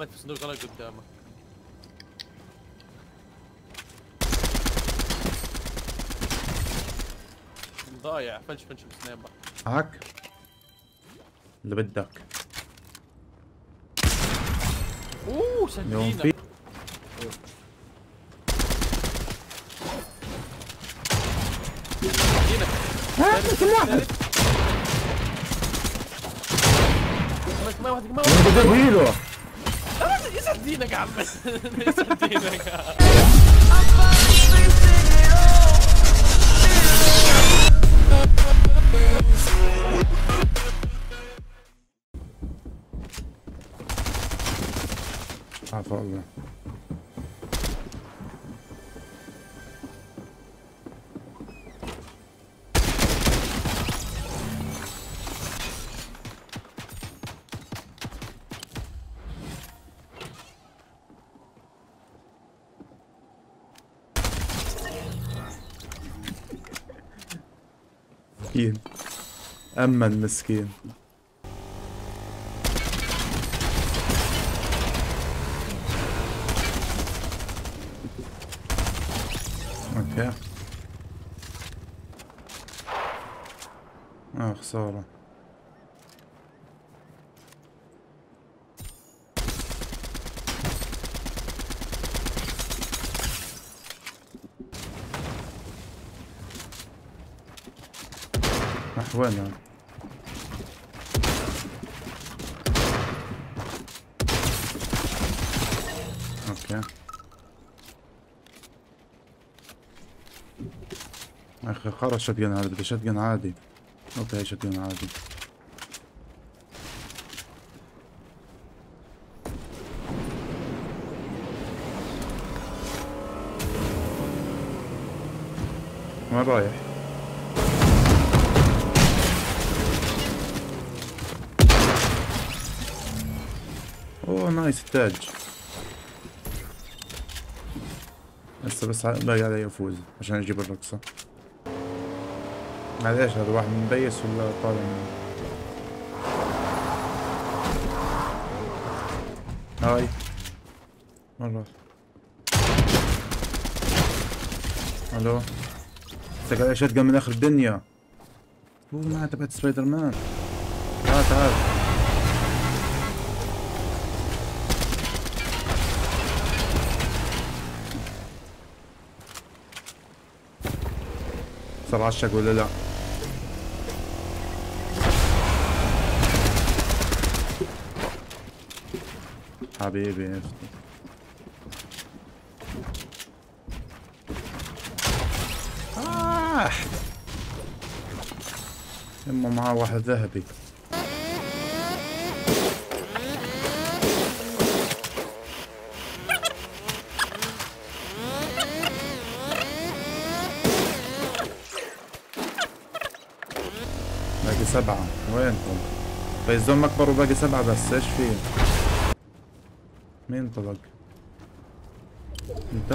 أحمد في صندوق غلط قدامك ضايع. فنش فنش بسنايبر معك اللي بدك. أوه سكينه ثالث، ثالث. ما واحد. ما واحد is ka. Isandina ka. Ah, problem. يسعد دينك يا عم. عفو الله مسكين أما المسكين. أوكي. آه خسارة. وين؟ أوكي أخي خرج شotgun هذا بدي شotgun عادي أوكي شotgun عادي وين رايح؟ اوه نايس التاج. هسه بس باقي علي افوز عشان أجيب الرقصة. إيش هذا واحد مبيس ولا طالع هاي. مرة ألو قاعد شتقن من آخر الدنيا. هو ما تبعت سبايدر مان. تعال تعال. صار عشق ولا لا حبيبي آه. يما معاه واحد ذهبي باقي سبعة وينكم؟ في zone أكبر وباقي سبعة بس إيش في؟ مين طلق؟ أنت؟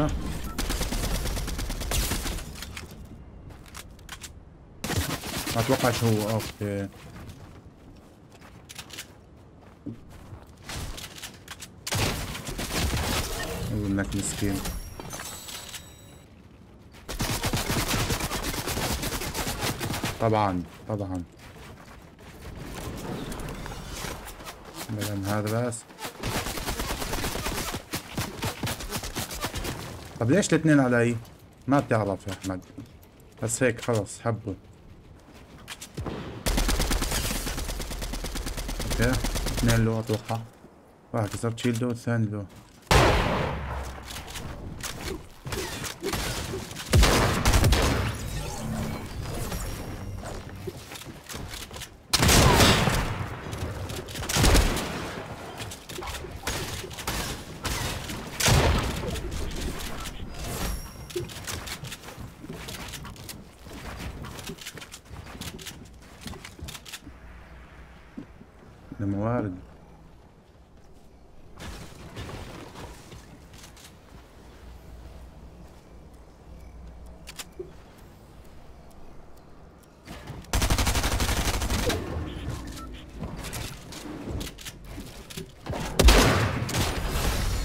ما أتوقعش هو okay إنك مسكين طبعا طبعا مدام هذا بس طب ليش الاثنين علي؟ ما بتعرف يا أحمد. بس هيك خلص حبه أوكي اثنين له أتوقع واحد كسرت شيلده والثاني له الموارد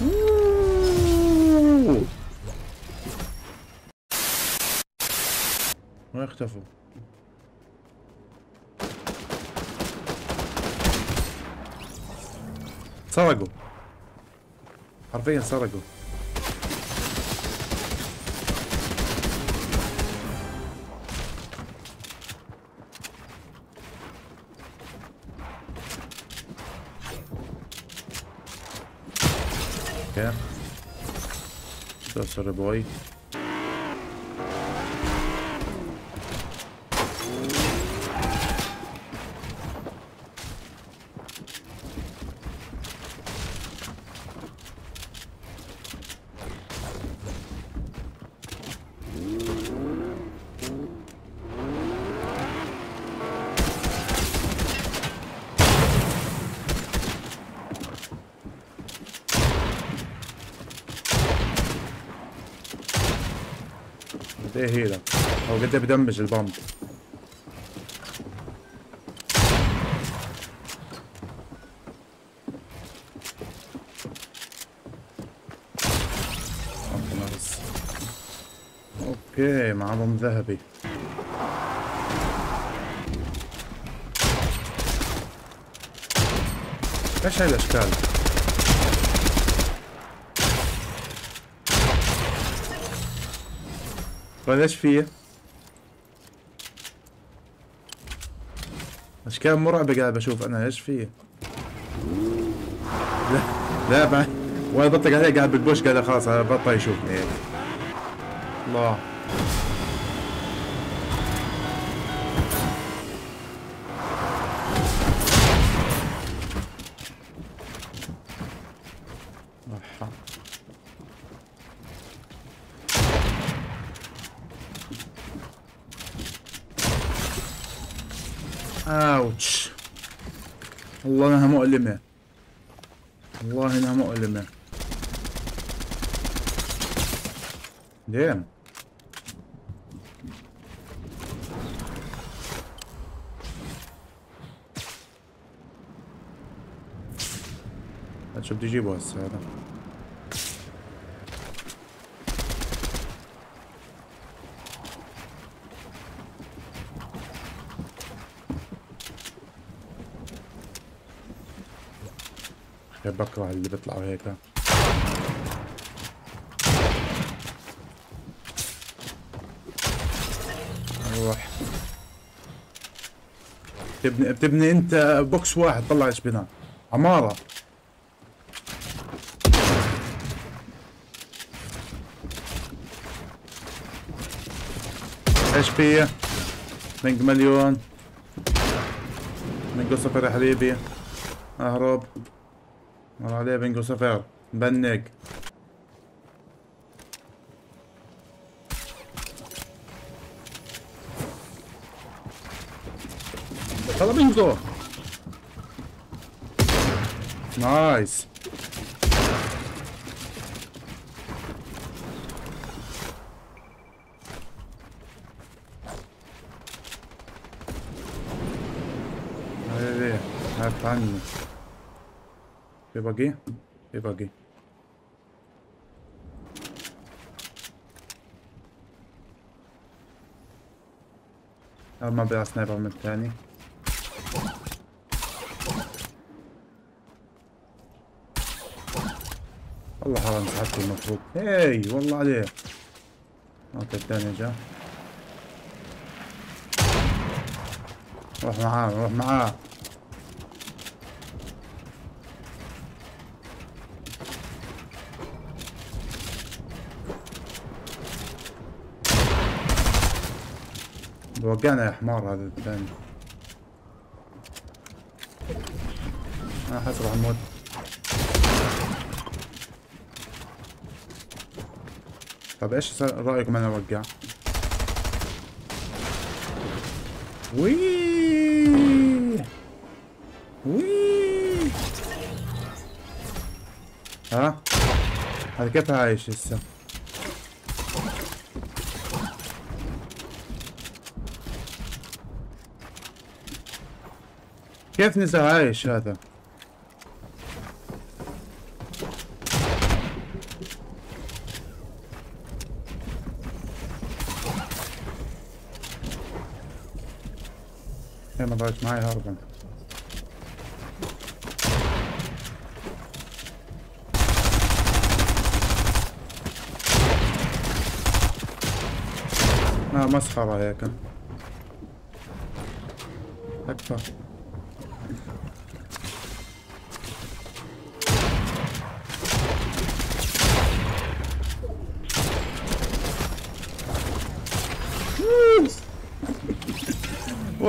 أوه. وين سرقوا حرفيا سرقوا اوكي شو سوري بوي إيه هيلا أو قد إيه بدمج البامب؟ أوكي مع بوم ذهبي. إيش هاي الأشكال؟ إيش فيه؟ اشكال مرعبة قاعد بشوف أنا إيش فيه؟ لا لا بعد وأنا بطق عليه قاعد بالبوش قاعد خلاص بطل يشوفني الله والله إنها مؤلمة. والله إنها مؤلمة. ديم شو بده يجيبه هسه هذا. بكرة اللي بيطلعوا هيك. روح. بتبني بتبني انت بوكس واحد طلع إيش بناء عمارة. إيش فيه بنك مليون. بنك صفر يا حبيبي اهرب. مر عليه بنجو صفر بنق يلا بنجو نايس. هات عني في باقي في باقي أه ما بيلعب sniper من الثاني والله حرام سحبته المفروض. هاي والله عليه. okay الثاني جا. روح معاه روح معاه. وقعنا يا حمار هذا الثاني. أنا حاسب على الموت طب إيش رايكم أنا اوقع وي! وي! ها؟ هذا كيف عايش لسه؟ كيف نزل عايش هذا؟ هي ما ضاعت معي هربا ما مسخرة هيك. أكثر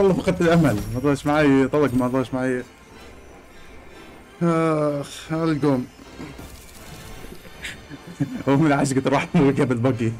والله فقدت الأمل. ما ضلش معي طلق ما ضلش معي. آخ القوم؟ هو من عشقة الرحمة وركب البقي